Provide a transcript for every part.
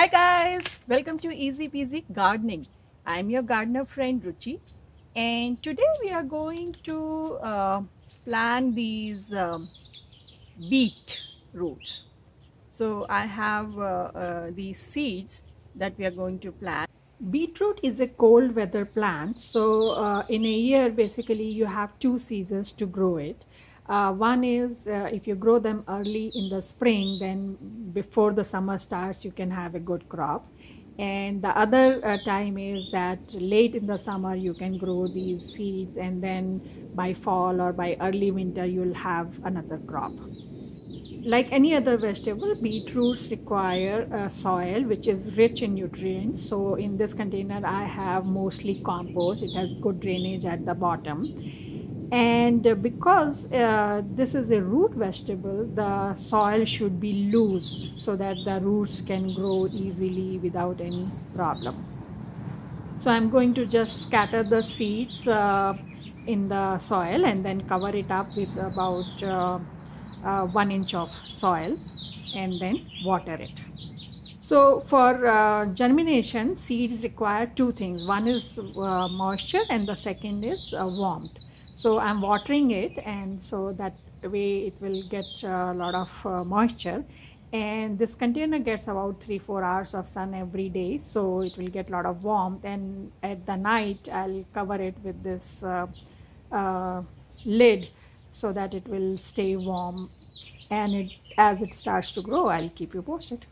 Hi guys, welcome to Easy Peasy Gardening. I'm your gardener friend Ruchi and today we are going to uh, plant these um, beet roots. So I have uh, uh, these seeds that we are going to plant. Beetroot is a cold weather plant so uh, in a year basically you have two seasons to grow it. Uh, one is uh, if you grow them early in the spring, then before the summer starts, you can have a good crop. And the other uh, time is that late in the summer, you can grow these seeds, and then by fall or by early winter, you'll have another crop. Like any other vegetable, beetroots require a soil which is rich in nutrients. So, in this container, I have mostly compost, it has good drainage at the bottom and because uh, this is a root vegetable the soil should be loose so that the roots can grow easily without any problem. So i'm going to just scatter the seeds uh, in the soil and then cover it up with about uh, uh one inch of soil and then water it. So for uh, germination seeds require two things. One is uh, moisture and the second is warmth so I'm watering it and so that way it will get a lot of uh, moisture. And this container gets about 3-4 hours of sun every day so it will get a lot of warmth. And at the night I'll cover it with this uh, uh, lid so that it will stay warm. And it, as it starts to grow I'll keep you posted.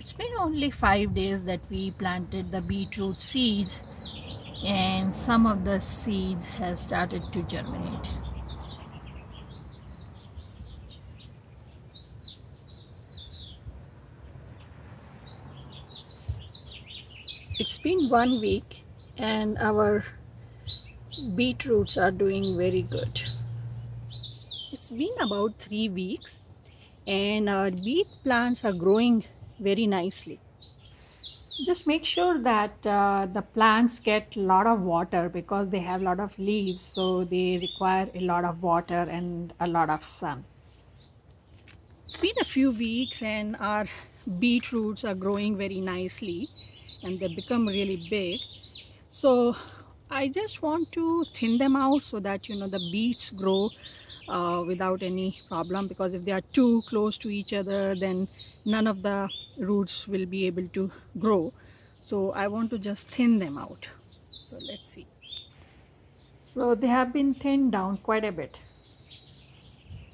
It's been only 5 days that we planted the beetroot seeds and some of the seeds have started to germinate. It's been one week and our beetroots are doing very good. It's been about three weeks and our beet plants are growing very nicely just make sure that uh, the plants get a lot of water because they have a lot of leaves so they require a lot of water and a lot of sun. It's been a few weeks and our beetroots are growing very nicely and they become really big. So I just want to thin them out so that you know the beets grow uh, without any problem because if they are too close to each other then none of the roots will be able to grow. So I want to just thin them out. So let's see. So they have been thinned down quite a bit.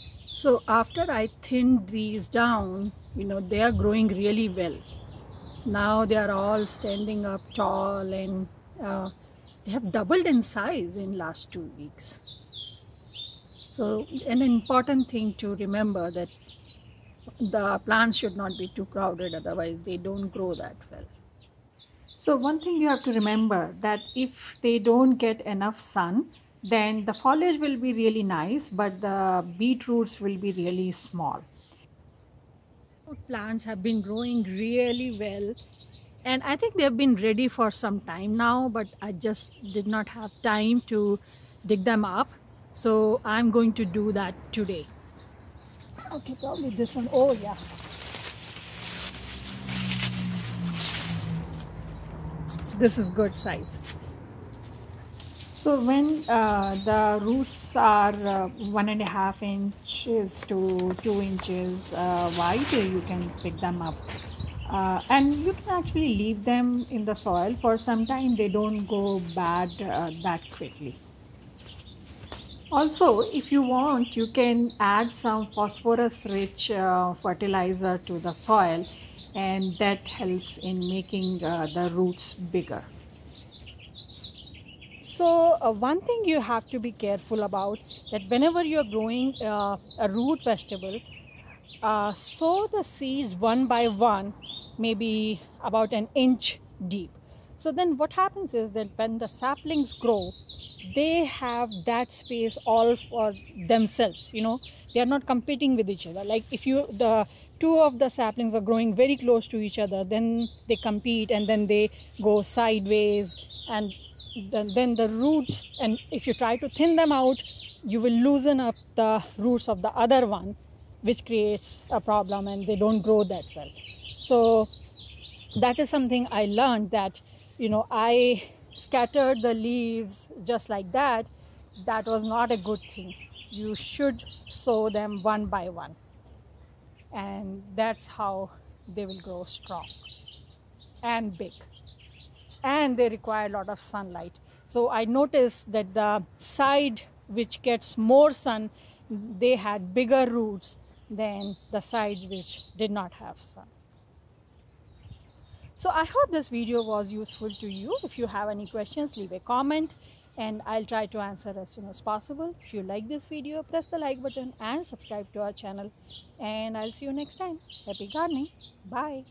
So after I thinned these down you know they are growing really well. Now they are all standing up tall and uh, they have doubled in size in last two weeks. So an important thing to remember that the plants should not be too crowded otherwise they don't grow that well. So one thing you have to remember that if they don't get enough sun then the foliage will be really nice but the beet roots will be really small. Plants have been growing really well and I think they have been ready for some time now but I just did not have time to dig them up so I'm going to do that today okay probably this one. Oh yeah. This is good size. So when uh, the roots are uh, one and a half inches to two inches uh, wide you can pick them up. Uh, and you can actually leave them in the soil. For some time they don't go bad uh, that quickly also, if you want, you can add some phosphorus rich uh, fertilizer to the soil and that helps in making uh, the roots bigger. So uh, one thing you have to be careful about that whenever you're growing uh, a root vegetable, uh, sow the seeds one by one, maybe about an inch deep. So then what happens is that when the saplings grow, they have that space all for themselves you know. They are not competing with each other. Like if you the two of the saplings were growing very close to each other then they compete and then they go sideways and then, then the roots and if you try to thin them out you will loosen up the roots of the other one which creates a problem and they don't grow that well. So that is something i learned that you know i scattered the leaves just like that that was not a good thing. You should sow them one by one. And that's how they will grow strong and big. And they require a lot of sunlight. So i noticed that the side which gets more sun they had bigger roots than the sides which did not have sun so i hope this video was useful to you if you have any questions leave a comment and I'll try to answer as soon as possible. If you like this video, press the like button and subscribe to our channel. And I'll see you next time. Happy gardening. Bye.